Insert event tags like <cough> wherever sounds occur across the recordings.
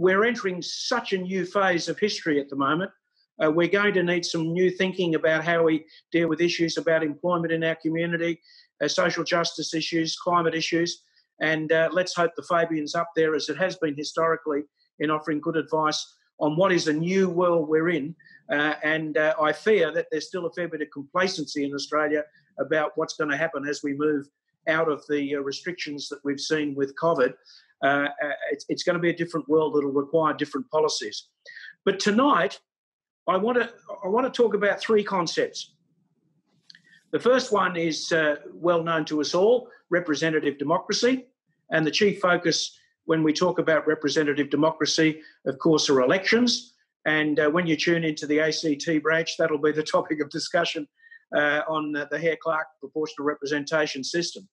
we're entering such a new phase of history at the moment. Uh, we're going to need some new thinking about how we deal with issues about employment in our community, uh, social justice issues, climate issues. And uh, let's hope the Fabian's up there, as it has been historically, in offering good advice on what is a new world we're in. Uh, and uh, I fear that there's still a fair bit of complacency in Australia about what's going to happen as we move out of the uh, restrictions that we've seen with COVID. Uh, uh, it's, it's going to be a different world that'll require different policies. But tonight, I want to I want to talk about three concepts. The first one is uh, well known to us all: representative democracy, and the chief focus when we talk about representative democracy, of course, are elections. And uh, when you tune into the ACT branch, that'll be the <laughs> topic of discussion uh, on the Hare Clark proportional representation system.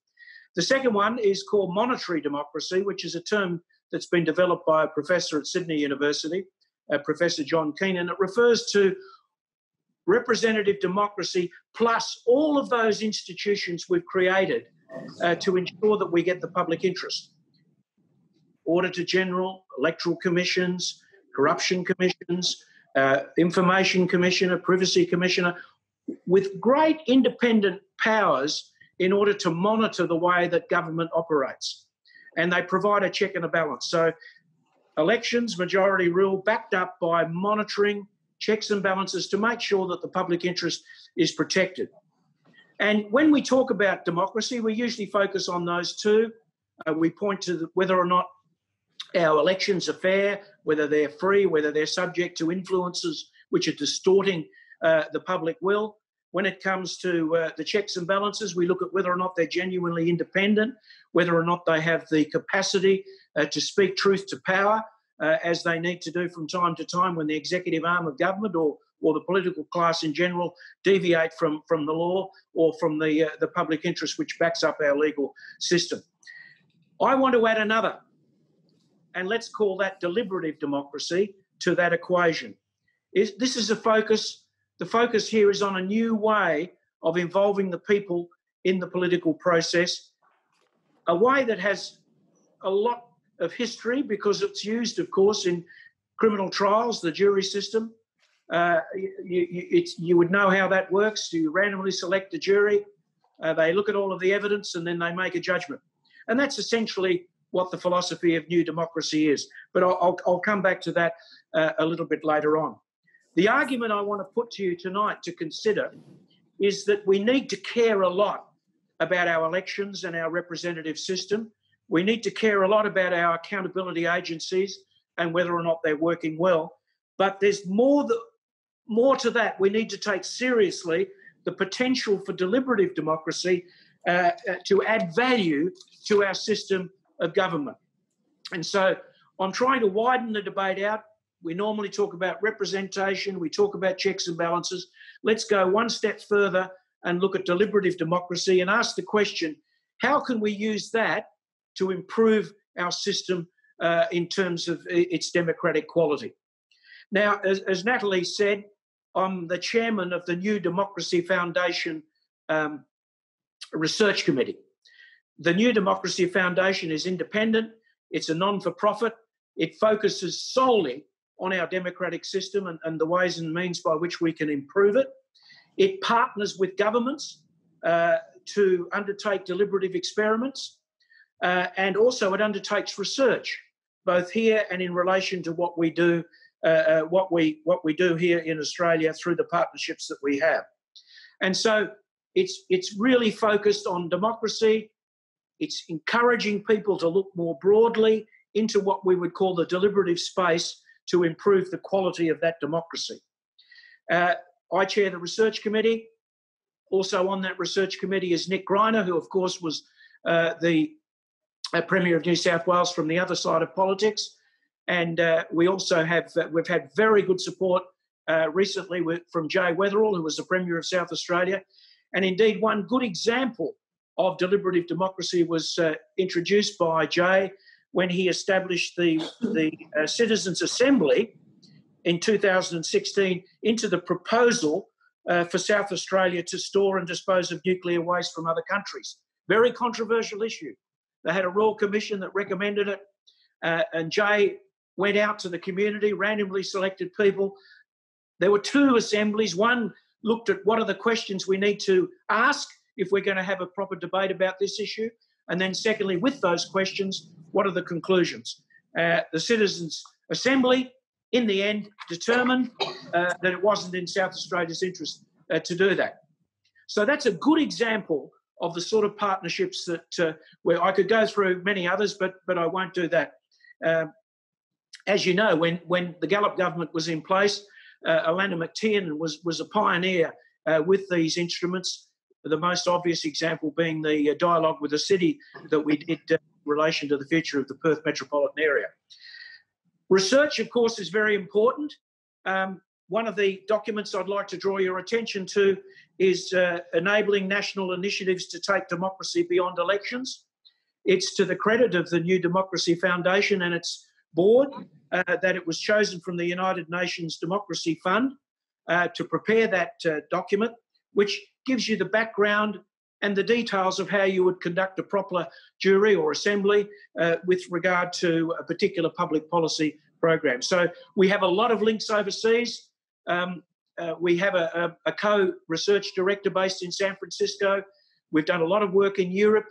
The second one is called monitory democracy, which is a term that's been developed by a professor at Sydney University, uh, Professor John Keane. It refers to representative democracy plus all of those institutions we've created uh, to ensure that we get the public interest. Auditor General, electoral commissions, corruption commissions, uh, information commissioner, privacy commissioner, with great independent powers in order to monitor the way that government operates. And they provide a check and a balance. So, elections, majority rule, backed up by monitoring, checks and balances to make sure that the public interest is protected. And when we talk about democracy, we usually focus on those two. Uh, we point to the, whether or not our elections are fair, whether they're free, whether they're subject to influences which are distorting uh, the public will. When it comes to uh, the checks and balances, we look at whether or not they're genuinely independent, whether or not they have the capacity uh, to speak truth to power, uh, as they need to do from time to time when the executive arm of government or or the political class in general deviate from, from the law or from the, uh, the public interest which backs up our legal system. I want to add another, and let's call that deliberative democracy to that equation. Is, this is a focus the focus here is on a new way of involving the people in the political process, a way that has a lot of history because it's used, of course, in criminal trials, the jury system. Uh, you, you, you, would know how that works. You randomly select a jury, uh, they look at all of the evidence, and then they make a judgment. And that's essentially what the philosophy of new democracy is. But I'll, I'll, I'll come back to that uh, a little bit later on. The argument I want to put to you tonight to consider is that we need to care a lot about our elections and our representative system. We need to care a lot about our accountability agencies and whether or not they're working well. But there's more, more to that. We need to take seriously the potential for deliberative democracy uh, uh, to add value to our system of government. And so I'm trying to widen the debate out we normally talk about representation, we talk about checks and balances. Let's go one step further and look at deliberative democracy and ask the question how can we use that to improve our system uh, in terms of its democratic quality? Now, as, as, Natalie said, I'm the chairman of the New Democracy Foundation um, Research Committee. The New Democracy Foundation is independent, it's a non for profit, it focuses solely on our democratic system and, and, the ways and means by which we can improve it. It partners with governments uh, to undertake deliberative experiments, uh, and also it undertakes research, both here and in relation to what we do, uh, uh what we what we do here in Australia through the partnerships that we have. And so it's it's really focused on democracy. It's encouraging people to look more broadly into what we would call the deliberative space to improve the quality of that democracy. Uh, I chair the research committee. Also on that research committee is Nick Greiner, who, of course, was uh, the uh, Premier of New South Wales from the other side of politics. And uh, we also have uh, we've had very good support uh, recently with, from Jay Weatherill, who was the Premier of South Australia. And indeed, one good example of deliberative democracy was introduced by Jay when he established the, the uh, Citizens' Assembly in 2016 into the proposal uh, for South Australia to store and dispose of nuclear waste from other countries. Very controversial issue. They had a Royal Commission that recommended it, uh, and Jay went out to the community, randomly selected people. There were two assemblies. One looked at what are the questions we need to ask if we're going to have a proper debate about this issue. And then, secondly, with those questions, what are the conclusions? Uh, the Citizens' Assembly, in the end, determined uh, that it wasn't in South Australia's interest uh, to do that. So that's a good example of the sort of partnerships that uh, where I could go through many others, but but I won't do that. Um, as you know, when when the Gallop government was in place, uh, Alannah MacTiernan was was a pioneer uh, with these instruments. The most obvious example being the dialogue with the city that we did relation to the future of the Perth metropolitan area. Research, of course, is very important. Um, one of the documents I'd like to draw your attention to is uh, enabling national initiatives to take democracy beyond elections. It's to the credit of the New Democracy Foundation and its board uh, that it was chosen from the United Nations Democracy Fund uh, to prepare that uh, document, which gives you the background and the details of how you would conduct a proper jury or assembly uh, with regard to a particular public policy program. So we have a lot of links overseas. Um, uh, we have a, a, a co research director based in San Francisco. We've done a lot of work in Europe.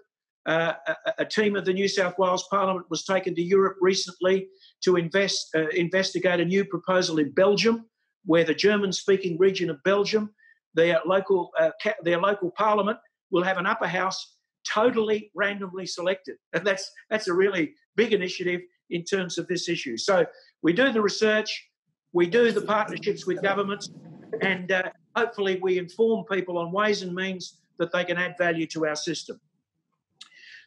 Uh, a, a, team of the New South Wales Parliament was taken to Europe recently to invest, uh, investigate a new proposal in Belgium, where the German-speaking region of Belgium, their local uh, their local parliament will have an upper house totally randomly selected, and that's that's a really big initiative in terms of this issue. So we do the research, we do the partnerships with governments, and uh, hopefully we inform people on ways and means that they can add value to our system.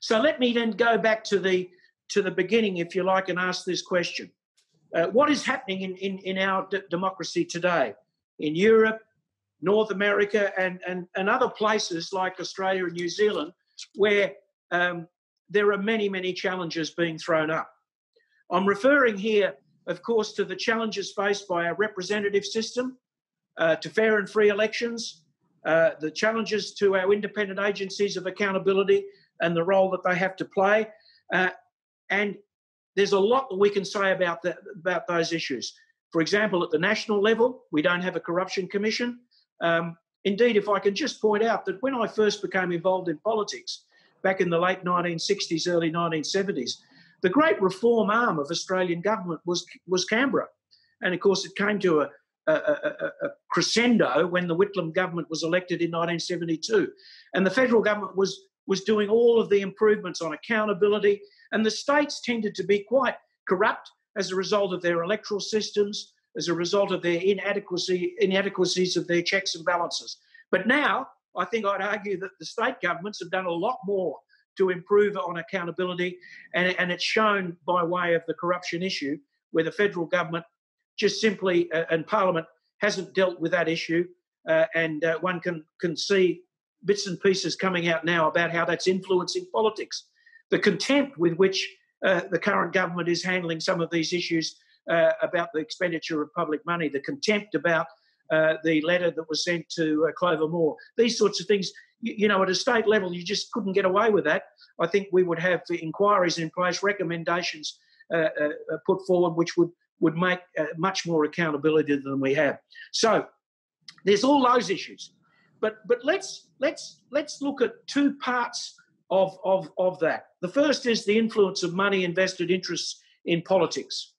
So let me then go back to the to the beginning, if you like, and ask this question: uh, What is happening in in, in our d- democracy today in Europe, North America, and, and and other places like Australia and New Zealand, where um, there are many many challenges being thrown up. I'm referring here, of course, to the challenges faced by our representative system, uh, to fair and free elections, uh, the challenges to our independent agencies of accountability and the role that they have to play. Uh, and there's a lot that we can say about, about those issues. For example, at the national level, we don't have a corruption commission. Um, indeed, if I can just point out that when I first became involved in politics back in the late 1960s, early 1970s, the great reform arm of Australian government was, was Canberra. And of course, it came to a, a, a, a, crescendo when the Whitlam government was elected in 1972. And the federal government was, was doing all of the improvements on accountability, and the states tended to be quite corrupt as a result of their electoral systems, as a result of their inadequacy, inadequacies of their checks and balances. But now, I think I'd argue that the state governments have done a lot more to improve on accountability, and, and it's shown by way of the corruption issue, where the federal government just simply uh, and Parliament hasn't dealt with that issue, uh, and uh, one can can see bits and pieces coming out now about how that's influencing politics. The contempt with which uh, the current government is handling some of these issues uh, about the expenditure of public money, the contempt about uh, the letter that was sent to uh, Clover Moore. These sorts of things, you, you, know, at a state level, you just couldn't get away with that. I think we would have inquiries in place, recommendations uh, uh, put forward, which would would make uh, much more accountability than we have. So there's all those issues, but but let's let's let's look at two parts of of of that. The first is the influence of money invested interests in politics,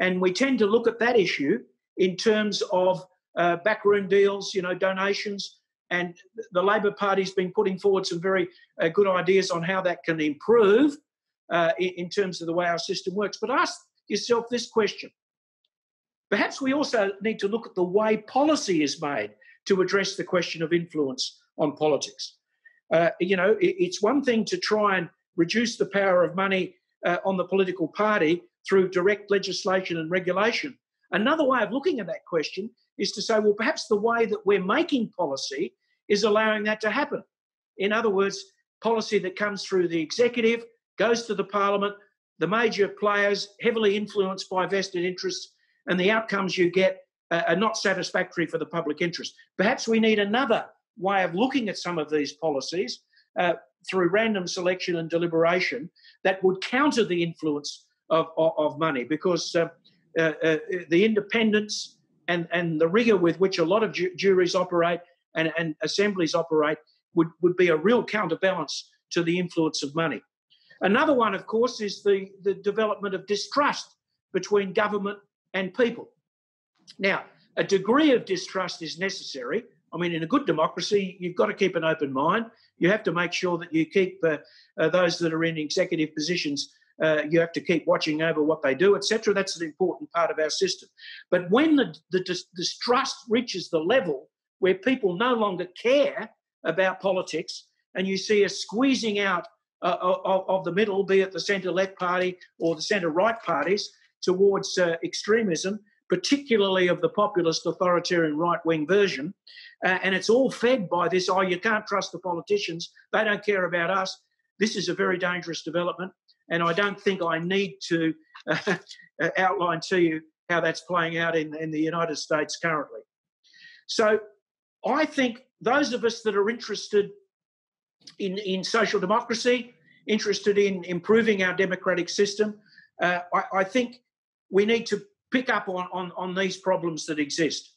and we tend to look at that issue in terms of uh, backroom deals, you know, donations. And the Labor Party's been putting forward some very uh, good ideas on how that can improve uh, in, in, terms of the way our system works. But ask yourself this question. Perhaps we also need to look at the way policy is made to address the question of influence on politics. Uh, you know, it, it's one thing to try and reduce the power of money uh, on the political party through direct legislation and regulation. Another way of looking at that question is to say, well, perhaps the way that we're making policy is allowing that to happen. In other words, policy that comes through the executive, goes to the parliament, the major players, heavily influenced by vested interests, and the outcomes you get are not satisfactory for the public interest. Perhaps we need another way of looking at some of these policies uh, through random selection and deliberation that would counter the influence of, of, of money because uh, uh, uh, the independence and, and the rigour with which a lot of ju- juries operate and, and assemblies operate would, would be a real counterbalance to the influence of money. Another one, of course, is the, the development of distrust between government and people. Now, a degree of distrust is necessary. I mean, in a good democracy, you've got to keep an open mind. You have to make sure that you keep uh, uh, those that are in executive positions. Uh, you have to keep watching over what they do, etc. That's an important part of our system. But when the, the dis- distrust reaches the level where people no longer care about politics, and you see a squeezing out uh, of, of, the middle, be it the centre left party or the centre right parties, towards uh, extremism, particularly of the populist authoritarian right wing version. Uh, and it's all fed by this oh, you can't trust the politicians, they don't care about us. This is a very dangerous development. And I don't think I need to uh, <laughs> outline to you how that's playing out in, in the United States currently. So I think those of us that are interested in, in social democracy, interested in improving our democratic system, uh, I, I, think we need to pick up on, on, on these problems that exist.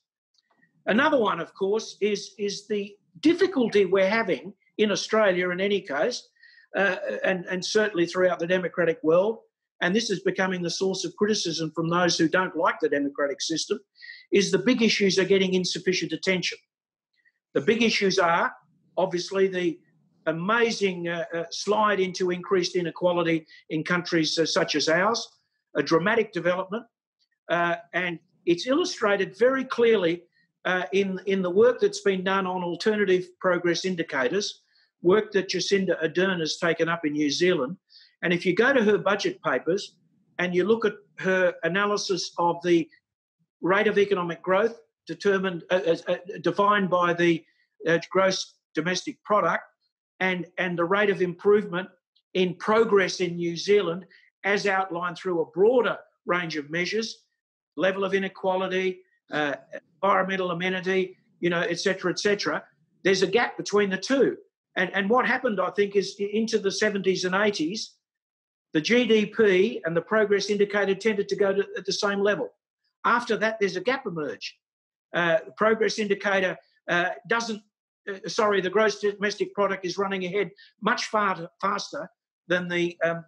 Another one, of course, is, is the difficulty we're having in Australia, in any case, uh, and, and certainly throughout the democratic world, and this is becoming the source of criticism from those who don't like the democratic system, is the big issues are getting insufficient attention. The big issues are obviously the amazing uh, uh, slide into increased inequality in countries uh, such as ours, a dramatic development, uh, and it's illustrated very clearly uh, in, in the work that's been done on alternative progress indicators, work that Jacinda Ardern has taken up in New Zealand. And if you go to her budget papers and you look at her analysis of the rate of economic growth determined, uh, uh, defined by the uh, gross domestic product, and, and the rate of improvement in progress in New Zealand, as outlined through a broader range of measures, level of inequality, uh, environmental amenity, you know, et cetera, et cetera. There's a gap between the two. And, and what happened, I think, is into the 70s and 80s, the GDP and the progress indicator tended to go to, at the same level. After that, there's a gap emerge. Uh, the progress indicator uh, doesn't, uh, sorry, the gross domestic product is running ahead much far faster than the um,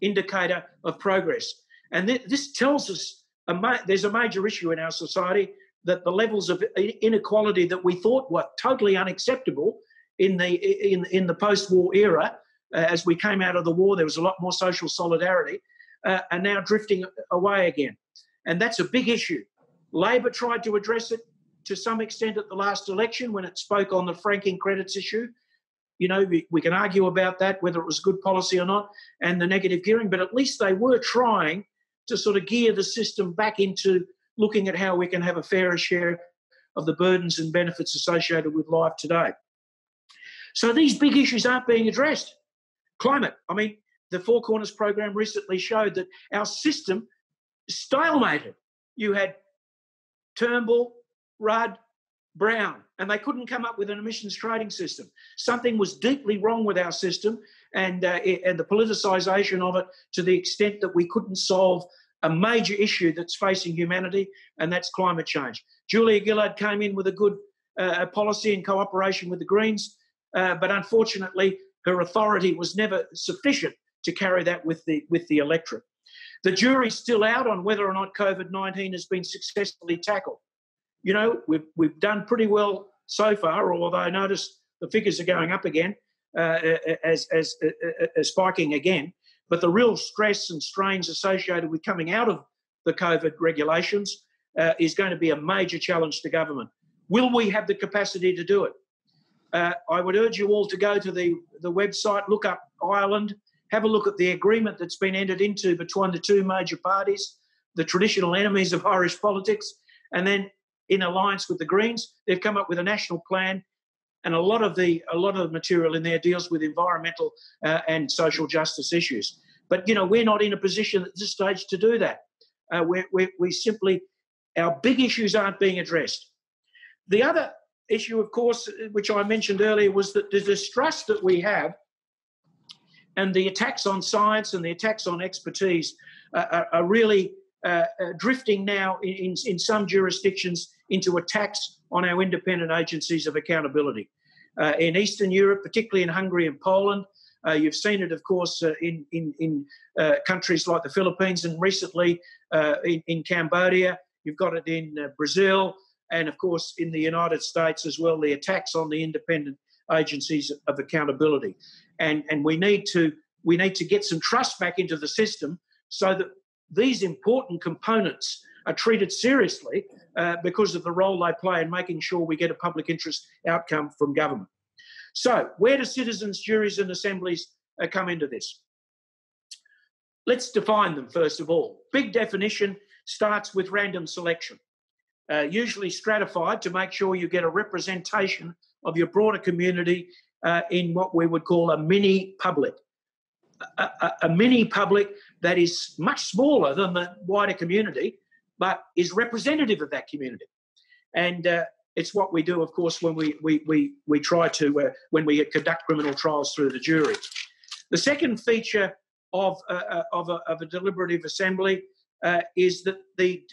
indicator of progress. And th- this tells us a ma- there's a major issue in our society that the levels of inequality that we thought were totally unacceptable in the in in the post-war era, uh, as we came out of the war, there was a lot more social solidarity, uh, are now drifting away again, and that's a big issue. Labor tried to address it to some extent at the last election when it spoke on the franking credits issue. You know, we, we can argue about that whether it was good policy or not, and the negative gearing, but at least they were trying to sort of gear the system back into looking at how we can have a fairer share of the burdens and benefits associated with life today. So these big issues aren't being addressed. Climate, I mean, the Four Corners program recently showed that our system stalemated. You had Turnbull, Rudd, Brown, and they couldn't come up with an emissions trading system. Something was deeply wrong with our system and, uh, and the politicisation of it to the extent that we couldn't solve a major issue that's facing humanity, and that's climate change. Julia Gillard came in with a good uh, policy in cooperation with the Greens, uh, but unfortunately, her authority was never sufficient to carry that with the with the electorate. The jury's still out on whether or not COVID nineteen has been successfully tackled. You know, we've we've done pretty well so far, although I notice the figures are going up again, uh, as as, as spiking again. But the real stress and strains associated with coming out of the COVID regulations uh, is going to be a major challenge to government. Will we have the capacity to do it? Uh, I would urge you all to go to the, the website, look up Ireland, have a look at the agreement that's been entered into between the two major parties, the traditional enemies of Irish politics, and then in alliance with the Greens, they've come up with a national plan and a lot of the a lot of the material in there deals with environmental uh, and social justice issues. But you know, we're not in a position at this stage to do that. Uh, we we simply our big issues aren't being addressed. The other issue, of course, which I mentioned earlier, was that the distrust that we have and the attacks on science and the attacks on expertise are, are really uh, uh, drifting now in, in some jurisdictions into attacks on our independent agencies of accountability. Uh, in Eastern Europe, particularly in Hungary and Poland, uh, you've seen it, of course, uh, in in, in uh, countries like the Philippines, and recently in, in, Cambodia. You've got it in Brazil, and of course in the United States as well. The attacks on the independent agencies of accountability, and and we need to we need to get some trust back into the system so that these important components are treated seriously uh, because of the role they play in making sure we get a public interest outcome from government. So, where do citizens, juries, and assemblies uh, come into this? Let's define them first of all. Big definition starts with random selection, uh, usually stratified to make sure you get a representation of your broader community uh, in what we would call a mini public. A, a, a, mini public that is much smaller than the wider community, but is representative of that community. And uh, it's what we do, of course, when we we we, we try to uh, when we conduct criminal trials through the jury. The second feature of uh, of, a, of, a, deliberative assembly uh, is that the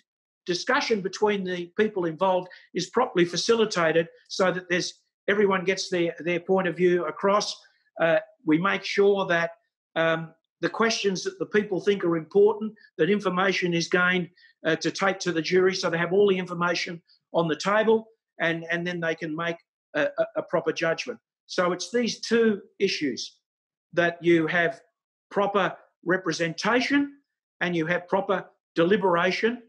discussion between the people involved is properly facilitated, so that there's everyone gets their their point of view across. Uh, we make sure that um, the questions that the people think are important, that information is gained uh, to take to the jury, so they have all the information on the table and, and then they can make a, a proper judgment. So it's these two issues that you have proper representation and you have proper deliberation.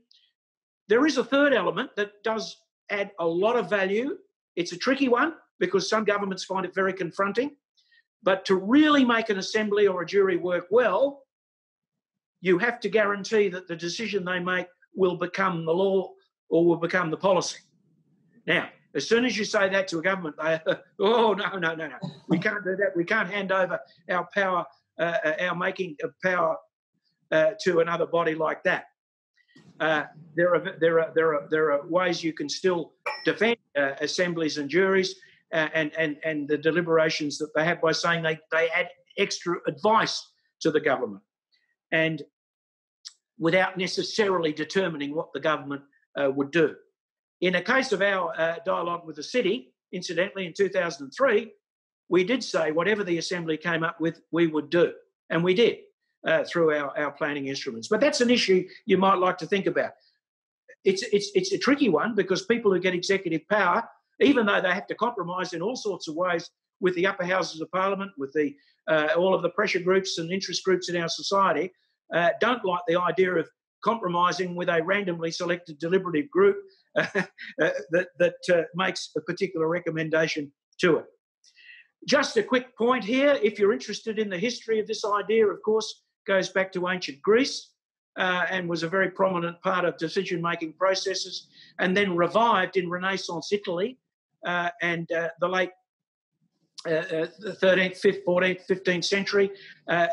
There is a third element that does add a lot of value. It's a tricky one because some governments find it very confronting. But to really make an assembly or a jury work well, you have to guarantee that the decision they make will become the law or will become the policy. Now, as soon as you say that to a government, they, <laughs> oh no, no, no, no, we can't do that. We can't hand over our power, uh, uh, our making of power uh, to another body like that. Uh, there are there are there are there are ways you can still defend uh, assemblies and juries uh, and and and the deliberations that they have by saying they they add extra advice to the government, and without necessarily determining what the government would do. In a case of our uh, dialogue with the city, incidentally, in 2003, we did say whatever the Assembly came up with, we would do. And we did uh, through our, our planning instruments. But that's an issue you might like to think about. It's, it's, it's a tricky one because people who get executive power, even though they have to compromise in all sorts of ways with the upper houses of parliament, with the, uh, all of the pressure groups and interest groups in our society, uh, don't like the idea of compromising with a randomly selected deliberative group <laughs> uh, that, that uh, makes a particular recommendation to it. Just a quick point here if you're interested in the history of this idea, of course, goes back to ancient Greece uh, and was a very prominent part of decision making processes, and then revived in Renaissance Italy uh, and uh, the late uh, the 13th, 5th, 14th, 15th century.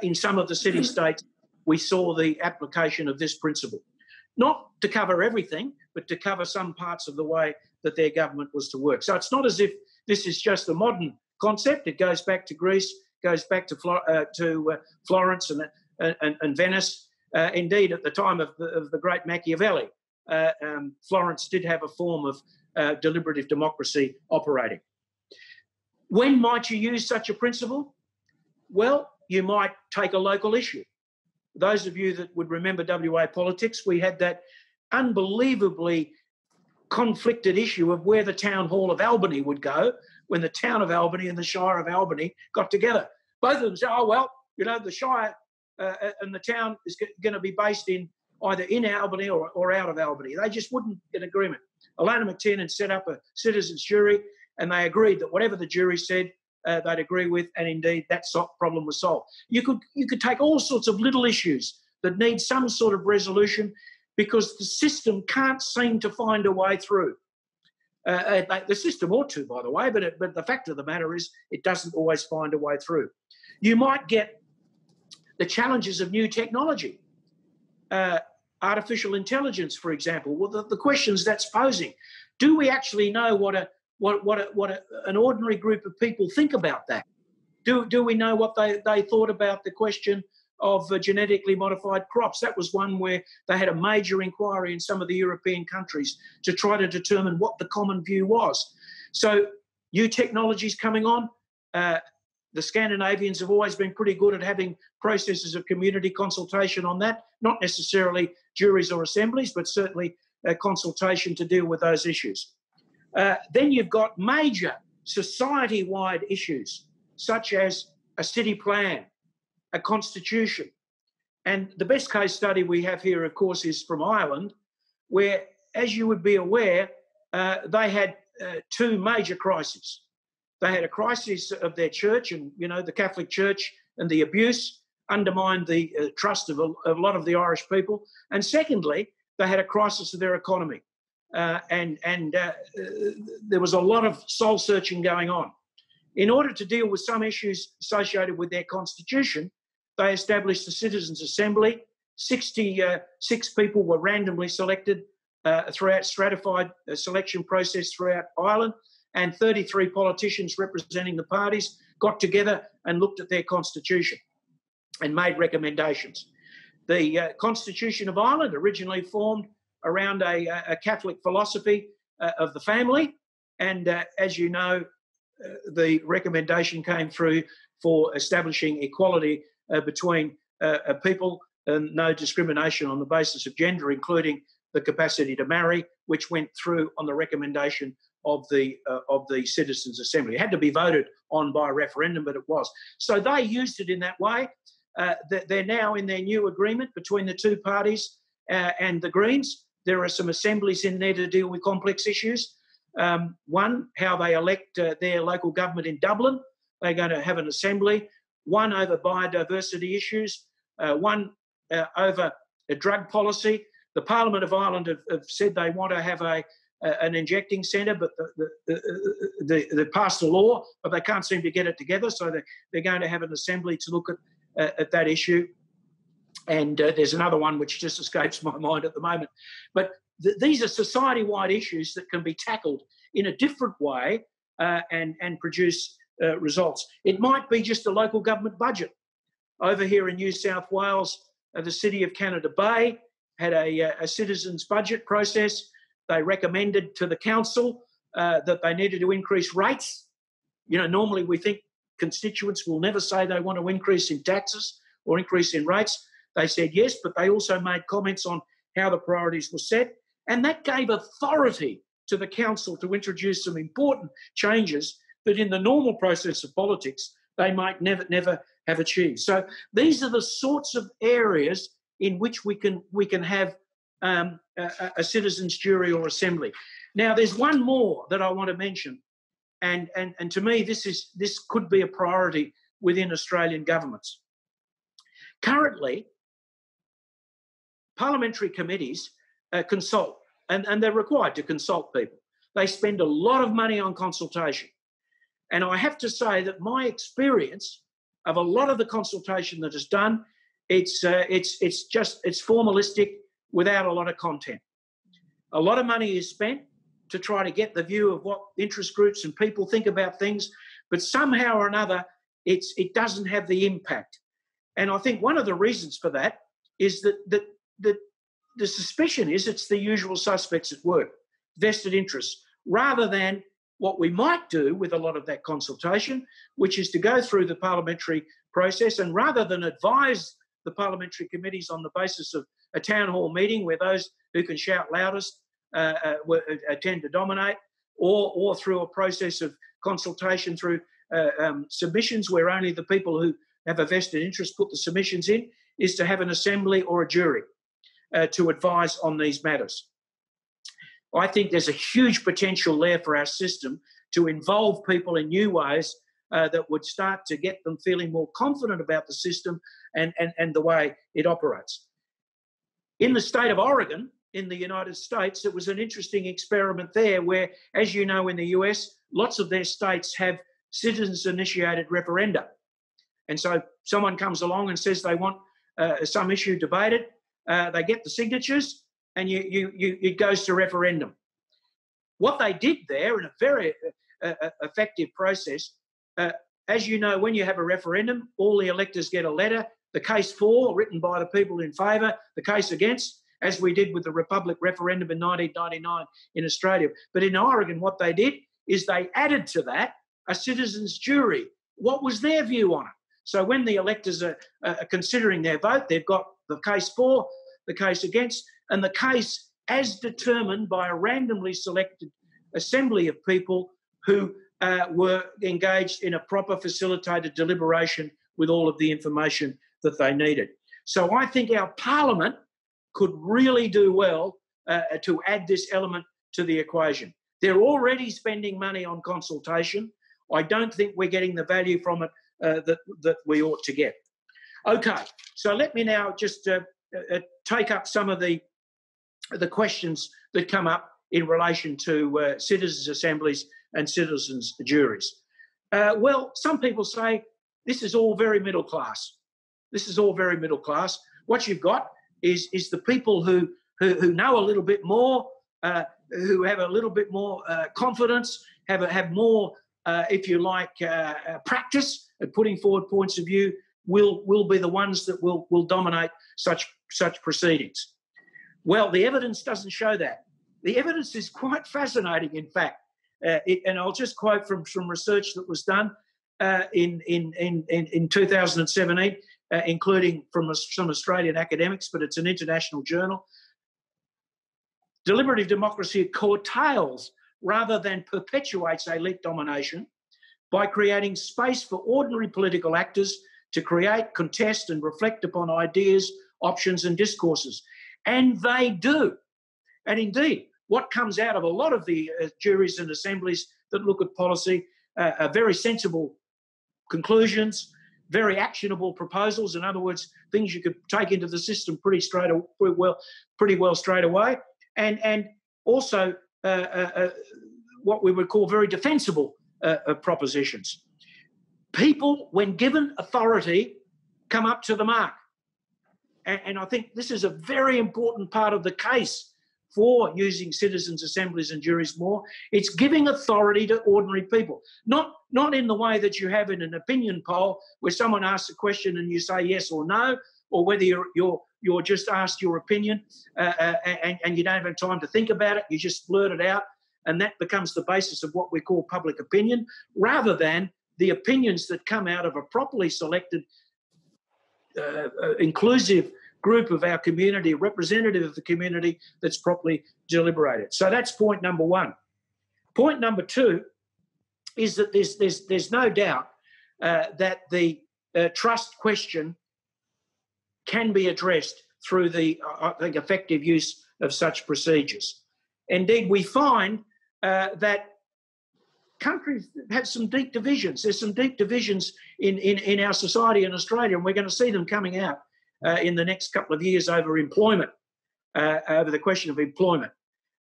in some of the city states, we saw the application of this principle. Not to cover everything, but to cover some parts of the way that their government was to work. So it's not as if this is just a modern concept. It goes back to Greece, goes back to, uh, to uh, Florence and, uh, and, and Venice. Uh, indeed, at the time of the, of the great Machiavelli, uh, um, Florence did have a form of uh, deliberative democracy operating. When might you use such a principle? Well, you might take a local issue. Those of you that would remember WA politics, we had that unbelievably conflicted issue of where the town hall of Albany would go when the town of Albany and the Shire of Albany got together. Both of them said, oh, well, you know, the Shire uh, uh and the town is going to be based in either in Albany or, or out of Albany. They just wouldn't get agreement. Alannah MacTiernan set up a citizens' jury and they agreed that whatever the jury said, uh, they'd agree with, and indeed that problem was solved. You could you could take all sorts of little issues that need some sort of resolution because the system can't seem to find a way through. Uh, uh the system ought to, by the way, but, it, but the fact of the matter is it doesn't always find a way through. You might get the challenges of new technology. Uh, artificial intelligence, for example, well, the, the, questions that's posing. Do we actually know what a what what a, what a, an ordinary group of people think about that? Do do we know what they, they thought about the question of uh, genetically modified crops. That was one where they had a major inquiry in some of the European countries to try to determine what the common view was. So, new technologies coming on. Uh, the Scandinavians have always been pretty good at having processes of community consultation on that, not necessarily juries or assemblies, but certainly a consultation to deal with those issues. Uh, then you've got major society wide issues, such as a city plan, a constitution. And the best case study we have here, of course, is from Ireland, where, as you would be aware, uh, they had uh, two major crises. They had a crisis of their church, and you know the Catholic Church and the abuse undermined the uh, trust of a, of a, lot of the Irish people. And secondly, they had a crisis of their economy, uh, and and uh, uh, there was a lot of soul searching going on. In order to deal with some issues associated with their constitution, they established the citizens' assembly. Sixty-six people were randomly selected uh, throughout stratified uh, selection process throughout Ireland, and 33 politicians representing the parties got together and looked at their constitution and made recommendations. The uh, Constitution of Ireland originally formed around a, a Catholic philosophy uh, of the family, and uh, as you know, uh, the recommendation came through for establishing equality uh, between uh, people and no discrimination on the basis of gender, including the capacity to marry, which went through on the recommendation of the uh, of the citizens' assembly. It had to be voted on by referendum, but it was. So they used it in that way. Uh, they're now in their new agreement between the two parties uh, and the Greens. There are some assemblies in there to deal with complex issues. Um, one, how they elect uh, their local government in Dublin. They're going to have an assembly. One over biodiversity issues. Uh, one uh, over a drug policy. The Parliament of Ireland have, have said they want to have a, an injecting centre, but the, the, the, they passed law, but they can't seem to get it together. So they, they're going to have an assembly to look at, at that issue. And uh, there's another one which just escapes my <laughs> mind at the moment. But th- these are society wide issues that can be tackled in a different way uh, and, and produce uh, results. It might be just a local government budget. Over here in New South Wales, the city of Canada Bay had a, a citizens' budget process they recommended to the council uh, that they needed to increase rates. You know, normally we think constituents will never say they want to increase in taxes or increase in rates. They said yes, but they also made comments on how the priorities were set. And that gave authority to the council to introduce some important changes that in the normal process of politics they might never never have achieved. So these are the sorts of areas in which we can we can have um, a, a citizens' jury or assembly. Now, there's one more that I want to mention, and, and, and to me, this, is, this could be a priority within Australian governments. Currently, parliamentary committees uh, consult, and, and they're required to consult people. They spend a lot of money on consultation. And I have to say that my experience of a lot of the consultation that is done, it's, uh, it's, it's just, it's formalistic, without a lot of content. A lot of money is spent to try to get the view of what interest groups and people think about things, but somehow or another, it's, it doesn't have the impact. And I think one of the reasons for that is that, that, that the suspicion is it's the usual suspects at work, vested interests, rather than what we might do with a lot of that consultation, which is to go through the parliamentary process and rather than advise the parliamentary committees on the basis of a town hall meeting where those who can shout loudest uh, uh, uh, tend to dominate, or, or through a process of consultation through uh, um, submissions where only the people who have a vested interest put the submissions in, is to have an assembly or a jury uh, to advise on these matters. I think there's a huge potential there for our system to involve people in new ways uh, that would start to get them feeling more confident about the system and, and, and the way it operates. In the state of Oregon, in the United States, it was an interesting experiment there where, as you know, in the US, lots of their states have citizens initiated referenda. And so someone comes along and says they want uh, some issue debated, uh, they get the signatures, and you, you, you, it goes to referendum. What they did there in a very uh, uh effective process, uh, as you know, when you have a referendum, all the electors get a letter the case for, written by the people in favour, the case against, as we did with the Republic referendum in 1999 in Australia. But in Oregon, what they did is they added to that a citizens' jury. What was their view on it? So when the electors are, are considering their vote, they've got the case for, the case against, and the case as determined by a randomly selected assembly of people who uh, were engaged in a proper facilitated deliberation with all of the information that they needed. So I think our parliament could really do well uh, to add this element to the equation. They're already spending money on consultation. I don't think we're getting the value from it uh, that, that we ought to get. Okay, so let me now just uh, uh, take up some of the, the questions that come up in relation to uh, citizens' assemblies and citizens' juries. Uh, well, some people say this is all very middle class. This is all very middle class. What you've got is, is the people who, who, who know a little bit more, uh, who have a little bit more uh, confidence, have, a, have more, uh, if you like, uh, uh, practice at putting forward points of view, will, will be the ones that will, will dominate such, such proceedings. Well, the evidence doesn't show that. The evidence is quite fascinating, in fact. Uh, it, and I'll just quote from some research that was done in, in, in, in 2017, uh, including from some Australian academics, but it's an international journal. Deliberative democracy curtails rather than perpetuates elite domination by creating space for ordinary political actors to create, contest, and reflect upon ideas, options, and discourses. And they do. And indeed, what comes out of a lot of the uh, juries and assemblies that look at policy uh, are very sensible conclusions, very actionable proposals. In other words, things you could take into the system pretty straight, pretty well, pretty well straight away, and and also uh, uh, uh what we would call very defensible uh, propositions. People, when given authority, come up to the mark, and, and I think this is a very important part of the case for using citizens' assemblies and juries more. It's giving authority to ordinary people, not not in the way that you have in an opinion poll where someone asks a question and you say yes or no, or whether you're you're you're just asked your opinion uh, uh, and, and you don't have time to think about it, you just blurt it out, and that becomes the basis of what we call public opinion, rather than the opinions that come out of a properly selected, uh, uh inclusive group of our community, representative of the community that's properly deliberated. So that's point number one. Point number two is that there's there's there's no doubt uh, that the uh, trust question can be addressed through the I think effective use of such procedures. Indeed, we find uh, that countries have some deep divisions. There's some deep divisions in, in, in our society in Australia, and we're going to see them coming out uh, in the next couple of years over employment, uh, over the question of employment,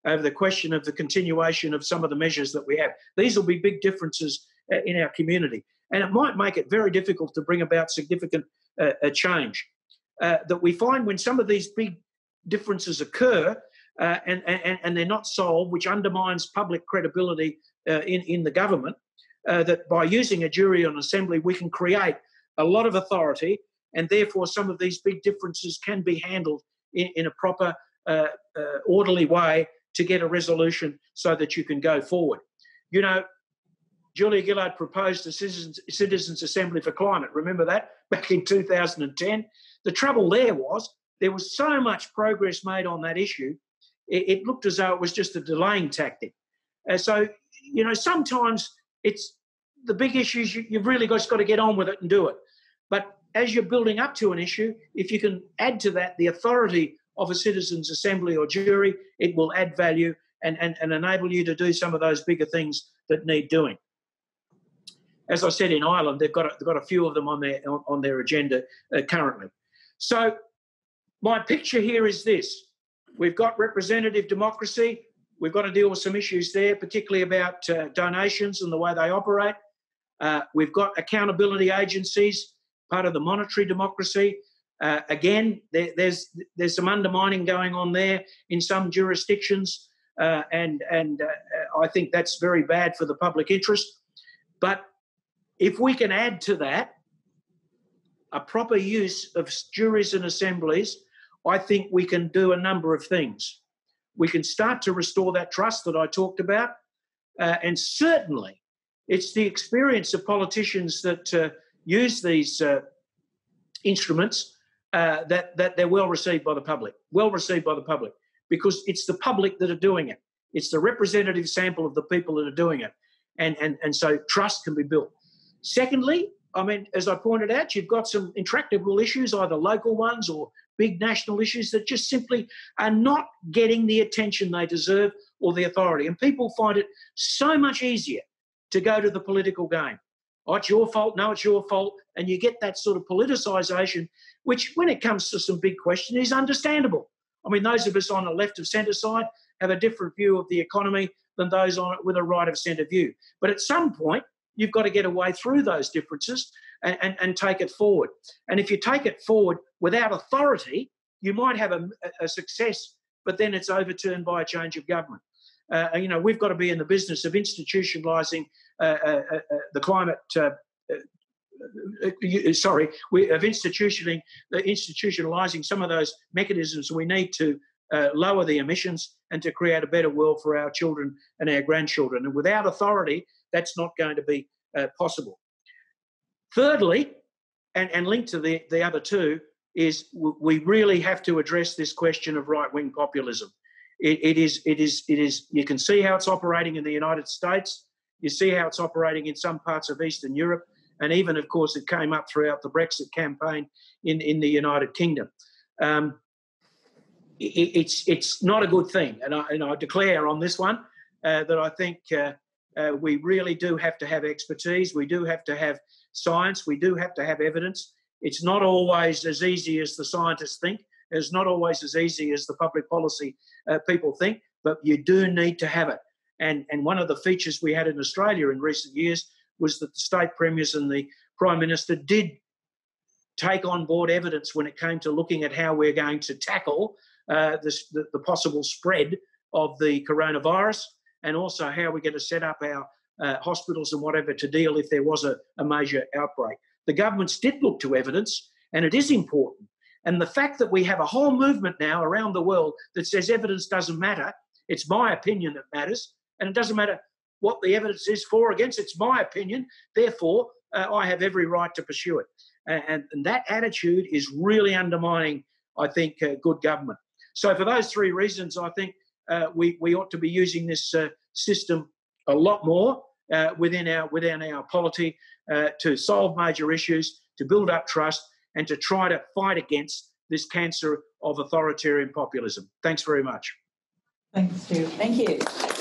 over the question of the continuation of some of the measures that we have. These will be big differences uh, in our community. And it might make it very difficult to bring about significant uh, change. Uh, that we find when some of these big differences occur uh, and, and, and they're not solved, which undermines public credibility in, in the government, that by using a jury or an assembly, we can create a lot of authority and therefore some of these big differences can be handled in, in a proper, uh, uh, orderly way to get a resolution so that you can go forward. You know, Julia Gillard proposed a citizens, citizens Assembly for Climate. Remember that back in 2010? The trouble there was there was so much progress made on that issue, it, it looked as though it was just a delaying tactic. Uh, so, you know, sometimes it's the big issues, you, have really just got to get on with it and do it. But as you're building up to an issue, if you can add to that the authority of a citizens' assembly or jury, it will add value and, and, and enable you to do some of those bigger things that need doing. As I said in Ireland, they've got a, they've got a few of them on their on, their agenda uh, currently. So my picture here is this: we've got representative democracy. We've got to deal with some issues there, particularly about uh, donations and the way they operate. Uh, we've got accountability agencies part of the monitory democracy. Uh, again, there, there's there's some undermining going on there in some jurisdictions, uh, and and uh, I think that's very bad for the public interest. But if we can add to that a proper use of juries and assemblies, I think we can do a number of things. We can start to restore that trust that I talked about. Uh, and certainly, it's the experience of politicians that uh, use these uh, instruments uh, that, that they're well received by the public, well received by the public, because it's the public that are doing it. It's the representative sample of the people that are doing it. And, and, and so trust can be built. Secondly, I mean, as I pointed out, you've got some intractable issues, either local ones or big national issues that just simply are not getting the attention they deserve or the authority. And people find it so much easier to go to the political game. Oh, it's your fault. No, it's your fault. And you get that sort of politicisation, which, when it comes to some big questions, is understandable. I mean, those of us on the left of centre side have a different view of the economy than those on it with a right of centre view. But at some point, you've got to get away through those differences and, and, and take it forward. And if you take it forward without authority, you might have a, a success, but then it's overturned by a change of government. Uh, you know, we've got to be in the business of institutionalising uh, uh, uh, uh the climate. Uh, sorry, we, of institutionalizing, institutionalizing some of those mechanisms we need to lower the emissions and to create a better world for our children and our grandchildren. And without authority, that's not going to be possible. Thirdly, and, and linked to the, the other two, is we really have to address this question of right wing populism. It, it is, it is, it is. You can see how it's operating in the United States. You see how it's operating in some parts of Eastern Europe, and even, of course, it came up throughout the Brexit campaign in, in the United Kingdom. Um, it, it's it's not a good thing, and I, and I declare on this one uh, that I think uh, uh, we really do have to have expertise. We do have to have science. We do have to have evidence. It's not always as easy as the scientists think. It's not always as easy as the public policy uh, people think, but you do need to have it. And, and one of the features we had in Australia in recent years was that the state premiers and the prime minister did take on board evidence when it came to looking at how we're going to tackle uh, this, the, the, possible spread of the coronavirus and also how we're going to set up our uh, hospitals and whatever to deal if there was a, a major outbreak. The governments did look to evidence, and it is important. And the fact that we have a whole movement now around the world that says evidence doesn't matter, it's my opinion that matters, and it doesn't matter what the evidence is for or against, it's my opinion. Therefore, uh, I have every right to pursue it. And, and, that attitude is really undermining, I think, uh, good government. So, for those three reasons, I think uh, we, we ought to be using this uh, system a lot more uh, within our within our polity uh, to solve major issues, to build up trust, and to try to fight against this cancer of authoritarian populism. Thanks very much. Thanks, Stu. Thank you.